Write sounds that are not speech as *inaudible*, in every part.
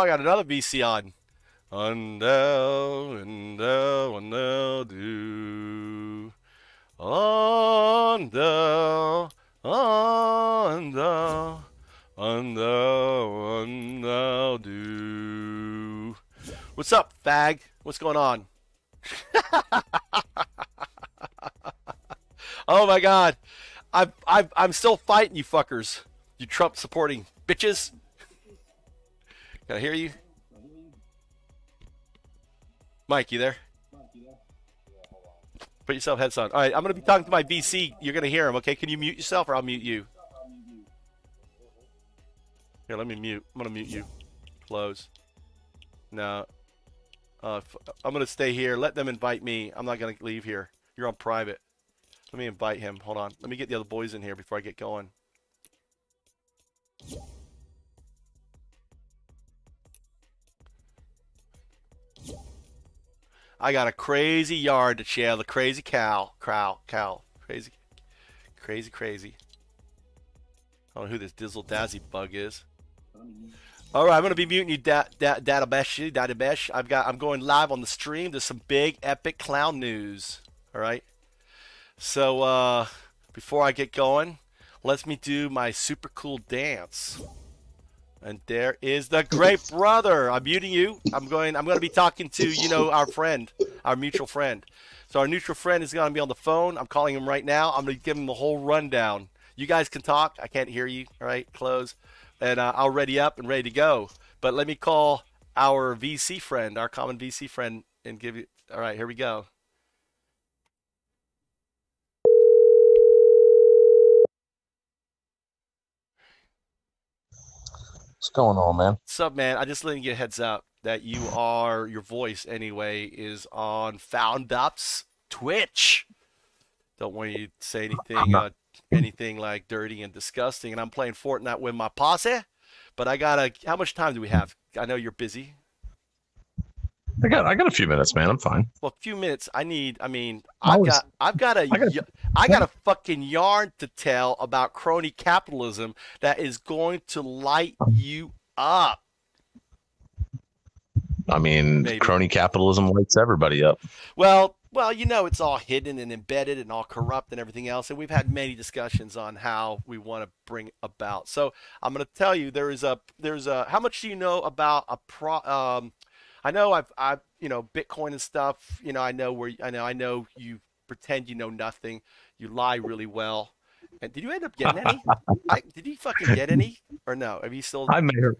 I got another VC on. Undo, undo, undo, do. Undo, undo, undo, undo, do. What's up, fag? What's going on? *laughs* oh my god. I'm, I'm, I'm still fighting you fuckers. You Trump supporting bitches. Can I hear you? Mike, you there? Put yourself heads on. All right, I'm going to be talking to my VC. You're going to hear him, okay? Can you mute yourself or I'll mute you? Here, let me mute. I'm going to mute you. Close. No. Uh, I'm going to stay here. Let them invite me. I'm not going to leave here. You're on private. Let me invite him. Hold on. Let me get the other boys in here before I get going. I got a crazy yard to share. The crazy cow, cow, cow, crazy, crazy, crazy. I don't know who this Dizzle Dazzy bug is. All right, I'm gonna be muting you, da, da, Databesh, Databesh. I've got, I'm going live on the stream. There's some big, epic clown news. All right. So uh, before I get going, let me do my super cool dance. And there is the great brother. I'm muting you. I'm going. I'm going to be talking to you know our friend, our mutual friend. So our mutual friend is going to be on the phone. I'm calling him right now. I'm going to give him the whole rundown. You guys can talk. I can't hear you. All right, close, and uh, I'll ready up and ready to go. But let me call our VC friend, our common VC friend, and give you. All right, here we go. What's going on, man? What's up, man? I just letting you heads up that you are your voice anyway is on Foundup's Twitch. Don't want you to say anything uh, anything like dirty and disgusting. And I'm playing Fortnite with my posse, but I gotta. How much time do we have? I know you're busy. I got I got a few minutes, man. I'm fine. Well, a few minutes. I need. I mean, I've got I've got a I got, I got a fucking yarn to tell about crony capitalism that is going to light you up. I mean, Maybe. crony capitalism lights everybody up. Well, well, you know, it's all hidden and embedded and all corrupt and everything else. And we've had many discussions on how we want to bring about. So I'm going to tell you there is a there's a how much do you know about a pro um I know I've, I've, you know, Bitcoin and stuff. You know, I know where I know I know you pretend you know nothing. You lie really well. And did you end up getting any? *laughs* I, did you fucking get any or no? Have you still? I may or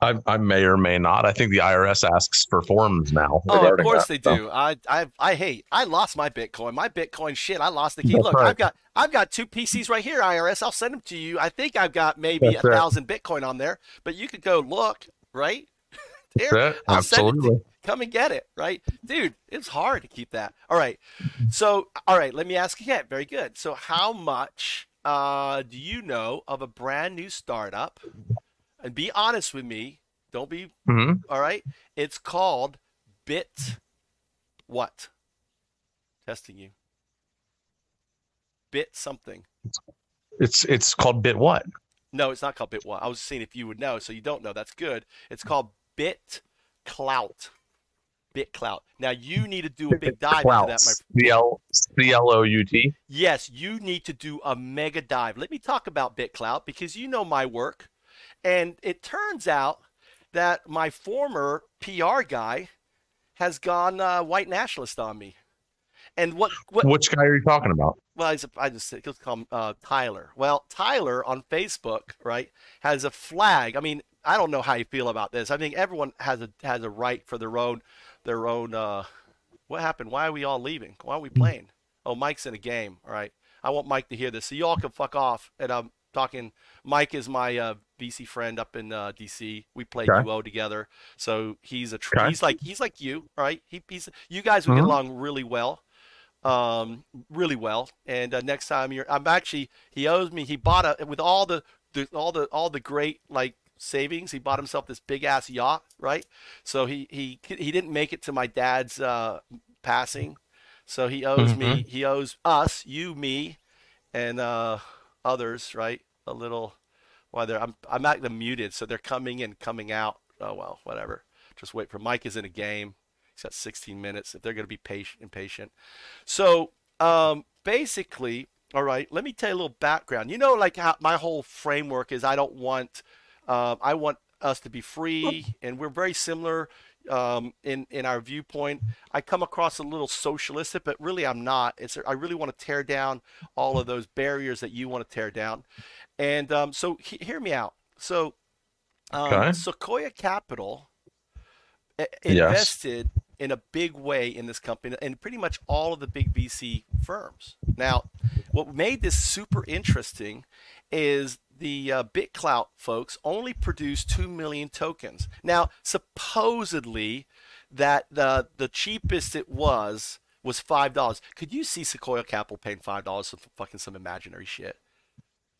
I, I may or may not. I think the IRS asks for forms now. Oh, of course that, they do. I I I hate. I lost my Bitcoin. My Bitcoin shit. I lost the key. That's Look, right. I've got I've got two PCs right here. IRS. I'll send them to you. I think I've got maybe That's a thousand Bitcoin on there, but you could go look right. *laughs* Here, I'll Absolutely. Come and get it, right? Dude, it's hard to keep that. All right. So, all right, let me ask again. Very good. So, how much uh, do you know of a brand new startup? And be honest with me. Don't be, mm-hmm. all right? It's called Bit what? Testing you. Bit something. It's it's called Bit what? No, it's not called Bit what. I was seeing if you would know, so you don't know. That's good. It's called Bit Clout. BitClout. Now you need to do a big dive Clout. into that, my C L C L O U T. Yes, you need to do a mega dive. Let me talk about BitClout because you know my work, and it turns out that my former PR guy has gone uh, white nationalist on me. And what, what? Which guy are you talking about? Well, I just let's call him uh, Tyler. Well, Tyler on Facebook, right, has a flag. I mean, I don't know how you feel about this. I think everyone has a has a right for their own their own. Uh, what happened? Why are we all leaving? Why are we playing? Oh, Mike's in a game. All right. I want Mike to hear this, so y'all can fuck off. And I'm talking. Mike is my uh, VC friend up in uh, DC. We play okay. duo together, so he's a tr- okay. he's like he's like you, right? He, he's you guys would mm-hmm. get along really well, um, really well. And uh, next time you're, I'm actually he owes me. He bought a with all the, the all the all the great like savings. He bought himself this big ass yacht, right? So he he he didn't make it to my dad's uh, passing, so he owes mm-hmm. me. He owes us, you, me, and uh, others, right? A little. Well, they're I'm I'm at them muted, so they're coming and coming out Oh well, whatever. Just wait for Mike is in a game. He's got 16 minutes. If they're going to be patient, impatient. So um, basically, all right. Let me tell you a little background. You know, like how my whole framework is. I don't want. Uh, I want us to be free, and we're very similar um, in in our viewpoint. I come across a little socialistic, but really I'm not. It's I really want to tear down all of those barriers that you want to tear down, and um, so he, hear me out. So um, Okay. Sequoia Capital i- Yes. invested in a big way in this company and pretty much all of the big VC firms. Now, what made this super interesting is the uh, BitClout folks only produced 2 million tokens. Now, supposedly that the the cheapest it was was $5. Could you see Sequoia Capital paying $5 for fucking some imaginary shit?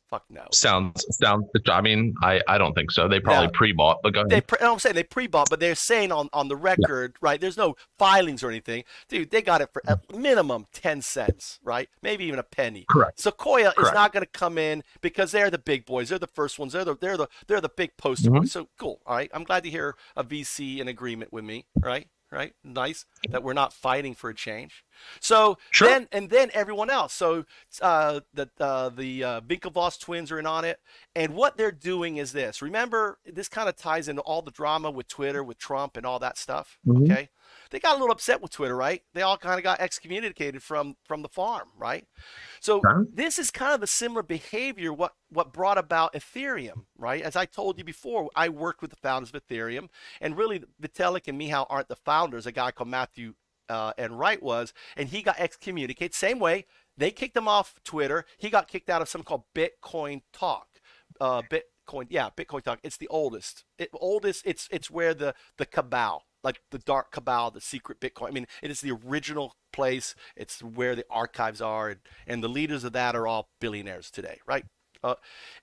Fuck no. Sounds sounds. I mean, I I don't think so. They probably No. pre-bought, but go ahead. They pre- I'm saying they pre-bought, but they're saying on, on the record, right? There's no filings or anything, dude. They got it for a minimum ten cents, right? Maybe even a penny. Correct. Sequoia is not going to come in because they're the big boys. They're the first ones. They're the they're the they're the big poster Mhm. boys. So cool. All right. I'm glad to hear a VC in agreement with me. Right. Right. Nice that we're not fighting for a change. So Sure. then and then everyone else. So uh, the uh, the uh, Winklevoss twins are in on it, and what they're doing is this. Remember, this kind of ties into all the drama with Twitter, with Trump, and all that stuff. Mhm. Okay, they got a little upset with Twitter, right? They all kind of got excommunicated from from the farm, right? So this is kind of a similar behavior what what brought about Ethereum, right? As I told you before, I worked with the founders of Ethereum, and really Vitalik and Mihai aren't the founders. A guy called Matthew uh, and Wright was, and he got excommunicated. Same way they kicked him off Twitter. He got kicked out of something called Bitcoin Talk. Uh, Bitcoin, yeah, Bitcoin Talk. It's the oldest, it, oldest. It's it's where the the cabal, like the dark cabal, the secret Bitcoin. I mean, it is the original place. It's where the archives are, and, and the leaders of that are all billionaires today, right? Uh,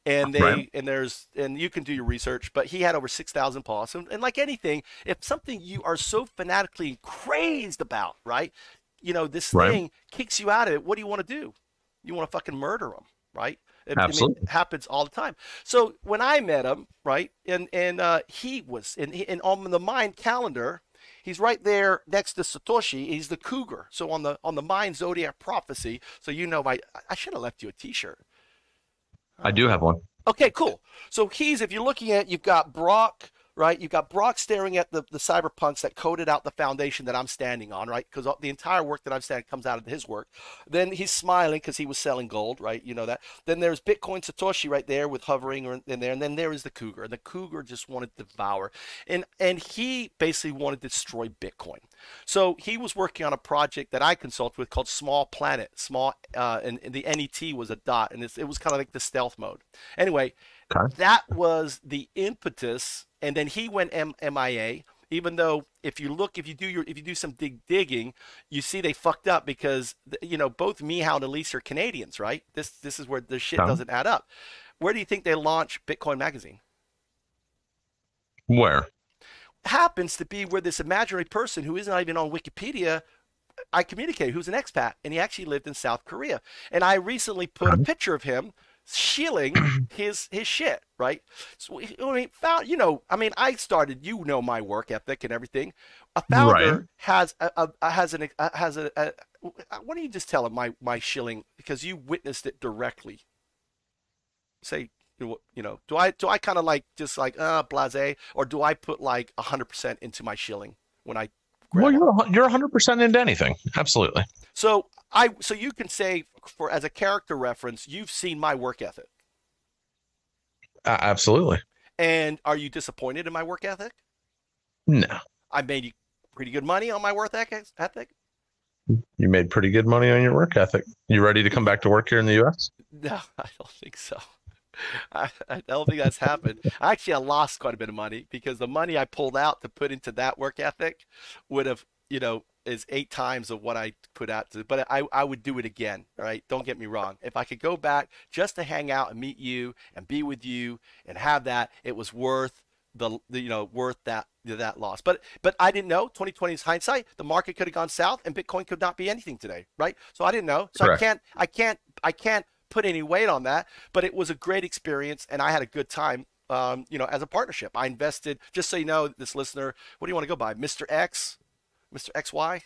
and they Right. and there's and you can do your research, but he had over six thousand posts. And, and like anything, if something you are so fanatically crazed about, right? You know, this Right. thing kicks you out of it. What do you want to do? You want to fucking murder them, right? It, I mean, it happens all the time. So when I met him, right, and and uh, he was and, he- and on the Mayan calendar, he's right there next to Satoshi. He's the cougar. So on the on the Mayan zodiac prophecy. So you know, my I should have left you a T-shirt. I do have one. Okay, cool. So he's if you're looking at you've got Brock, right? You've got Brock staring at the, the cyberpunks that coded out the foundation that I'm standing on, right? Because the entire work that I'm standing comes out of his work. Then he's smiling because he was selling gold, right? You know that. Then there's Bitcoin Satoshi right there with hovering in there, and then there is the cougar. And the cougar just wanted to devour, and and he basically wanted to destroy Bitcoin. So he was working on a project that I consult with called Small Planet. Small, uh, and, and the NET was a dot, and it's, it was kind of like the stealth mode. Anyway, Okay. that was the impetus, and then he went M- MIA. Even though, if you look, if you do your, if you do some dig digging, you see they fucked up because you know both Mihai and Elise are Canadians, right? This this is where the shit doesn't add up. Where do you think they launched Bitcoin Magazine? Where? happens to be where this imaginary person who is not even on Wikipedia, I communicated, who's an expat, and he actually lived in South Korea. And I recently put a picture of him shilling *clears throat* his his shit, right? So I mean, found you know, I mean, I started, you know, my work ethic and everything. A founder Right. has a, a, a has an a, has a, a why don't you just tell him my my shilling because you witnessed it directly. Say you know, you know, do I do I kind of like just like uh blase or do I put like hundred percent into my shilling when I Well, you're you're 100 percent into anything. Absolutely. So I so you can say for as a character reference, you've seen my work ethic, A- absolutely. and are you disappointed in my work ethic? No, I made you pretty good money on my work ethic. ethic? you made pretty good money on your work ethic. You ready to come back to work here in the U.S.? No, *laughs* I don't think so. *laughs* I, I don't think that's happened. Actually, I lost quite a bit of money because the money I pulled out to put into that work ethic would have, you know, is eight times of what I put out to. But I, I would do it again. right? don't get me wrong. If I could go back just to hang out and meet you and be with you and have that, it was worth the, the you know worth that that loss. But but I didn't know. 2020 is hindsight. The market could have gone south and Bitcoin could not be anything today, right? So I didn't know. So Correct. I can't I can't I can't put any weight on that. But it was a great experience and I had a good time. um, you know, as a partnership. I invested. Just so you know, this listener, what do you want to go by, Mr. X, Mr. XY,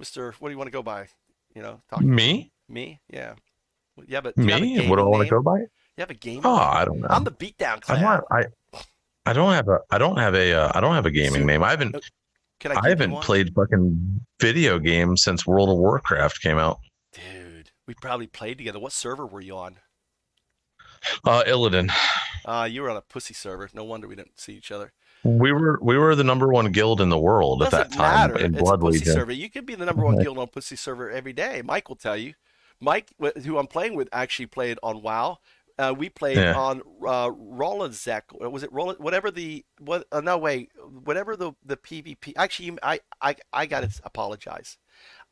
Mr. What do you want to go by? You know, talk Me? me, yeah, yeah, but Me? What do I want to go by? You have a game. Oh, I don't know. I'm the beatdown I clan. don't. I. I don't have a. I don't have a. Uh, I don't have a gaming So- name. I haven't. Can I? I haven't played fucking video games since World of Warcraft came out. Dude, we probably played together. What server were you on? Uh, Illidan. Uh, you were on a pussy server. No wonder we didn't see each other. We were we were the number one guild in the world at that time matter. in it's Blood Legion. server. You could be the number one guild on pussy server every day. Mike will tell you. Mike, who I'm playing with, actually played on WoW. Uh, we played Yeah. on uh, Rallos Zek. Was it Roland? Whatever the what? Uh, no, wait. Whatever the the PvP. Actually, I I I got to apologize.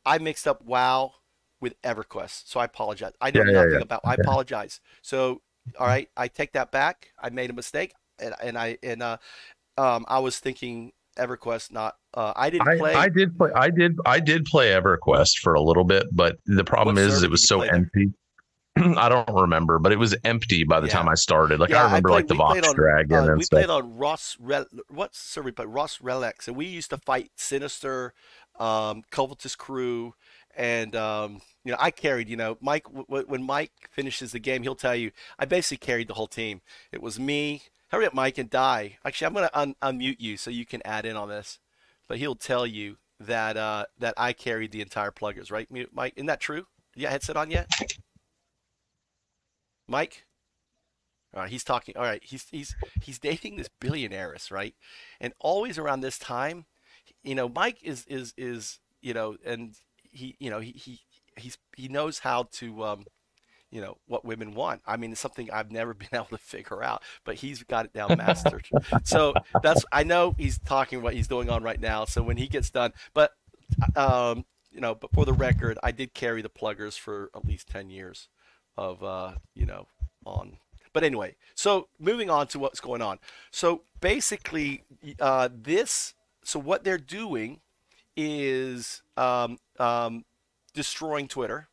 I mixed up WoW with EverQuest, so I apologize. I know Yeah, yeah, nothing yeah. about. I apologize. So, all right, I take that back. I made a mistake, and and I and uh, um, I was thinking EverQuest, not. Uh, I didn't I, play. I did play I did I did play EverQuest for a little bit, but the problem What is it was so empty. *clears throat* I don't remember, but it was empty by the Yeah. time I started. Like Yeah, I remember like the Vox on, Dragon uh, and we stuff. played on Ross Rel what server we played? Rallos Zek, and we used to fight Sinister, um, Covetous Crew, and um, you know I carried. You know, Mike when Mike finishes the game, he'll tell you I basically carried the whole team. It was me. Hurry up, Mike, and die. Actually, I'm gonna un- unmute you so you can add in on this, but he'll tell you that uh, that I carried the entire pluggers. Right, Mike? Isn't that true? Got headset on yet? Mike? All right, he's talking. All right, he's he's he's dating this billionaireess, right? And always around this time, you know, Mike is is is you know, and he you know he he he's he knows how to um, you know what women want. I mean, it's something I've never *laughs* been able to figure out, but he's got it down mastered. *laughs* so that's I know he's talking what he's doing on right now. So when he gets done, but um, you know, but for the record, I did carry the pluggers for at least ten years of uh, you know on but anyway, so moving on to what's going on. So basically, uh, this, so what they're doing is um, um, destroying Twitter,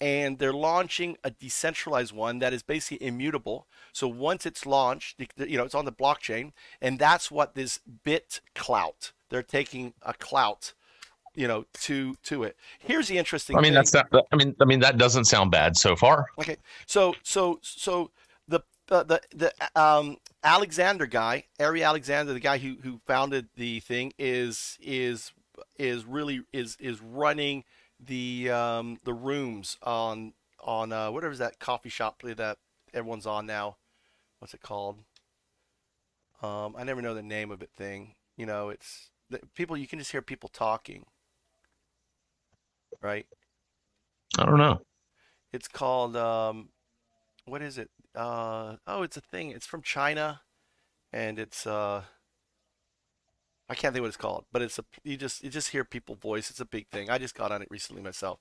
and they're launching a decentralized one that is basically immutable. So once it's launched, you know, it's on the blockchain, and that's what this bit clout. They're taking a clout, you know, to to it. Here's the interesting. I mean thing. that's not I mean I mean that doesn't sound bad so far. Okay, so so so the uh, the the um Alexander guy, Ari Alexander, the guy who who founded the thing, is is is really is is running the um the rooms on on uh whatever's that coffee shop that everyone's on now. What's it called? Um, I never know the name of it. Thing, you know, it's the, people. You can just hear people talking, right? I don't know. It's called um, what is it? Uh, oh, it's a thing. It's from China, and it's uh, I can't think what it's called, but it's a you just you just hear people voice. It's a big thing. I just got on it recently myself.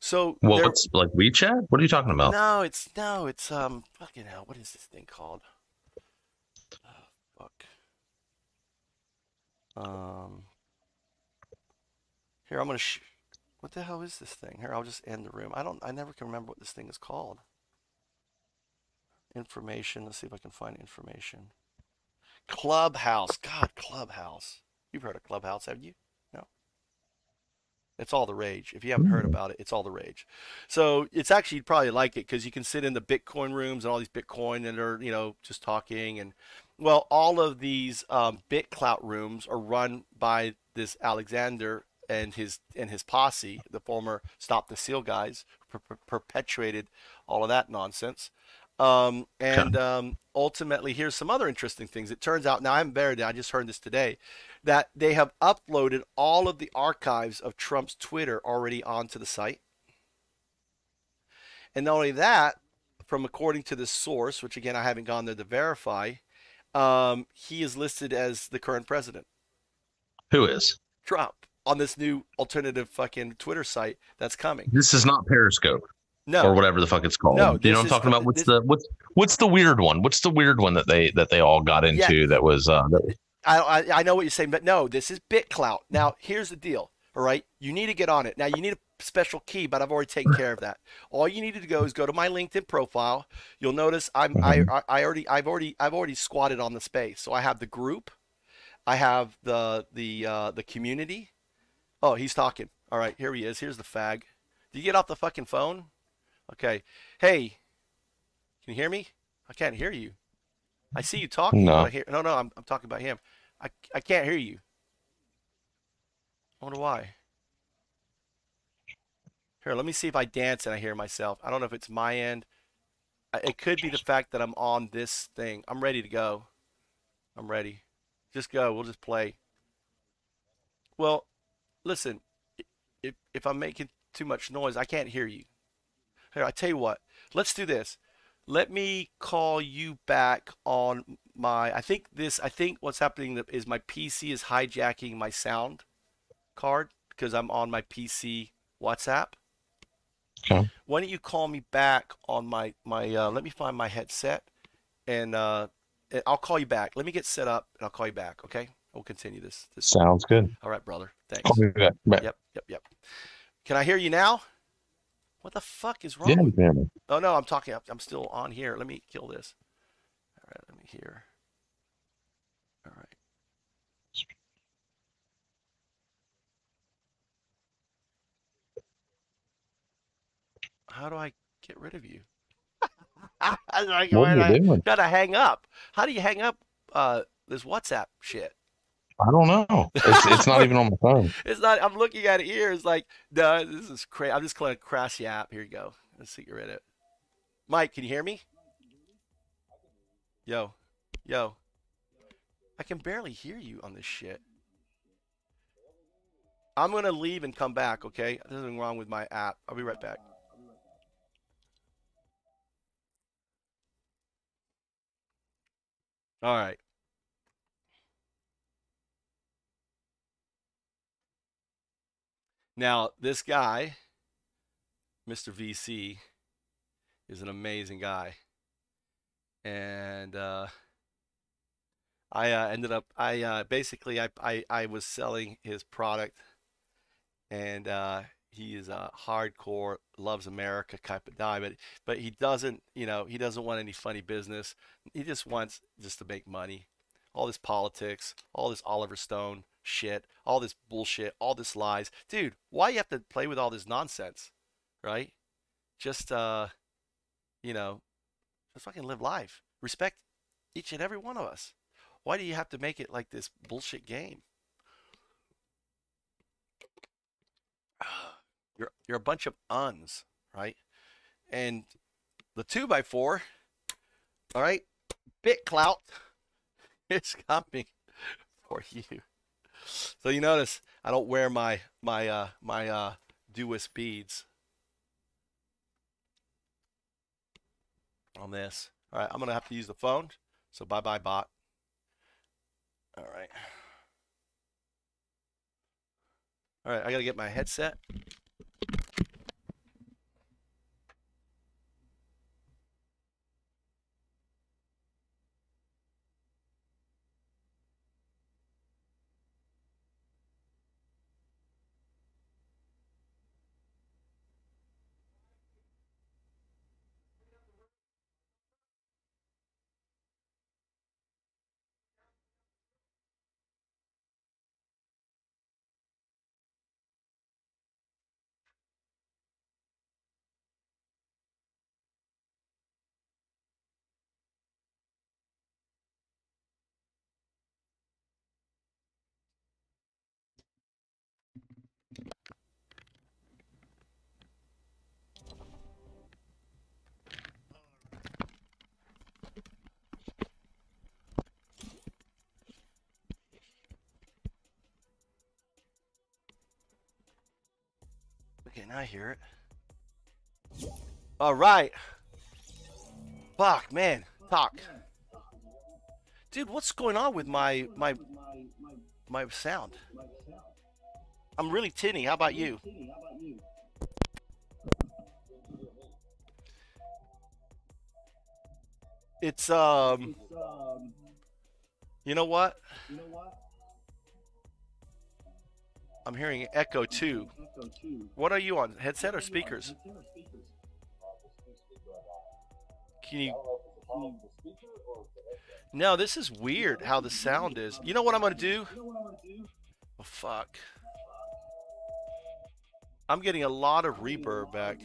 So Well, there- what's like WeChat? What are you talking about? no, it's no, it's um, fucking hell. What is this thing called? Oh, fuck. Um. Here, I'm gonna. Sh- what the hell is this thing? Here, I'll just end the room. I don't. I never can remember what this thing is called. Information. Let's see if I can find information. Clubhouse. God, Clubhouse. You've heard of Clubhouse, haven't you? No. It's all the rage. If you haven't heard about it, it's all the rage. So it's actually you'd probably like it because you can sit in the Bitcoin rooms and all these Bitcoin and they're you know just talking and well all of these um, BitClout rooms are run by this Alexander and his and his posse, the former Stop the Steal guys, per- perpetuated all of that nonsense. Um, and um, ultimately, here's some other interesting things. It turns out now I'm buried. I just heard this today that they have uploaded all of the archives of Trump's Twitter already onto the site. And not only that, from according to this source, which again I haven't gone there to verify, um, he is listed as the current president, Who is? Trump, on this new alternative fucking Twitter site that's coming. This is not Periscope No, or whatever the fuck it's called. No, you know what I'm talking about? What's this- the what's what's the weird one? What's the weird one that they that they all got into that was uh that, I, I I know what you're saying, but no, this is BitClout. Now, here's the deal. All right, you need to get on it. Now, you need a special key, but I've already taken care of that. All you need to go is go to my LinkedIn profile. You'll notice I'm I, Mhm. I I already I've already I've already squatted on the space. So I have the group, I have the the uh, the community. Oh, he's talking. All right, here he is. Here's the fag. Do you get off the fucking phone? Okay. Hey, can you hear me? I can't hear you. I see you talking. No. I hear, no, no, I'm, I'm talking about him. I, I can't hear you. I wonder why. Here, let me see if I dance and I hear myself. I don't know if it's my end. It could be the fact that I'm on this thing. I'm ready to go. I'm ready. Just go. We'll just play. Well, listen. If if I'm making too much noise, I can't hear you. Here, I tell you what. Let's do this. Let me call you back on my. I think this. I think what's happening is my PC is hijacking my sound card because I'm on my PC WhatsApp. Okay. Why don't you call me back on my my? Uh, let me find my headset, and uh, I'll call you back. Let me get set up, and I'll call you back. Okay? We'll continue this. this. Sounds good. All right, brother. Thanks. Call me back. Bye. Yep, yep, yep. Can I hear you now? What the fuck is wrong? Yeah, man. Oh no, I'm talking. I'm- I'm still on here. Let me kill this. All right, let me hear. All right. How do I get rid of you? *laughs* I What are you doing? Gotta hang up. How do you hang up uh, this WhatsApp shit? I don't know. It's it's not even on my phone. *laughs* It's not. I'm looking at it here. It's like, no, this is crazy. I'm just going to crash the app. Here you go. Let's see. Rid of it. Mike, can you hear me? Yo, yo. I can barely hear you on this shit. I'm gonna leave and come back. Okay? There's nothing wrong with my app. I'll be right back. All right. Now, this guy, Mr. VC, is an amazing guy. And uh, I uh, ended up, I uh, basically, I, I, I was selling his product, and uh, he is a hardcore, loves America type of guy, but but he doesn't, you know, he doesn't want any funny business. He just wants just to make money. All this politics, all this Oliver Stone shit, all this bullshit, all this lies. Dude, why you have to play with all this nonsense? Right? Just uh you know, just fucking live life. Respect each and every one of us. Why do you have to make it like this bullshit game? *sighs* You're you're a bunch of uns, right? And the two by four, all right, BitClout *laughs* is coming for you. So you notice I don't wear my my uh my uh Duist beads on this. All right, I'm gonna have to use the phone. So bye bye bot. All right. All right, I gotta get my headset. Okay, now I hear it. All right. Fuck, man. Talk. Dude, what's going on with my my my sound? I'm really tinny. How about you? It's um You know what? you know what? I'm hearing echo too. What are you on? Headset or speakers? Can you? No, this is weird how the sound is. You know what I'm gonna do? Oh, fuck. I'm getting a lot of reverb back.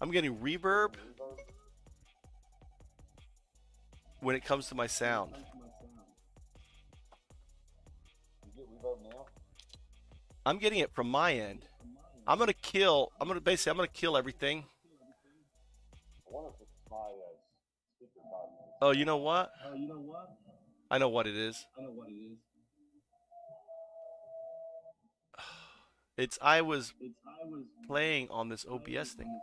I'm getting reverb when it comes to my sound. I'm getting it from my end. I'm gonna kill. I'm gonna basically. I'm gonna kill everything. Oh, you know what? You know what? I know what it is. I know what it is. It's I was It's I was playing on this OBS thing.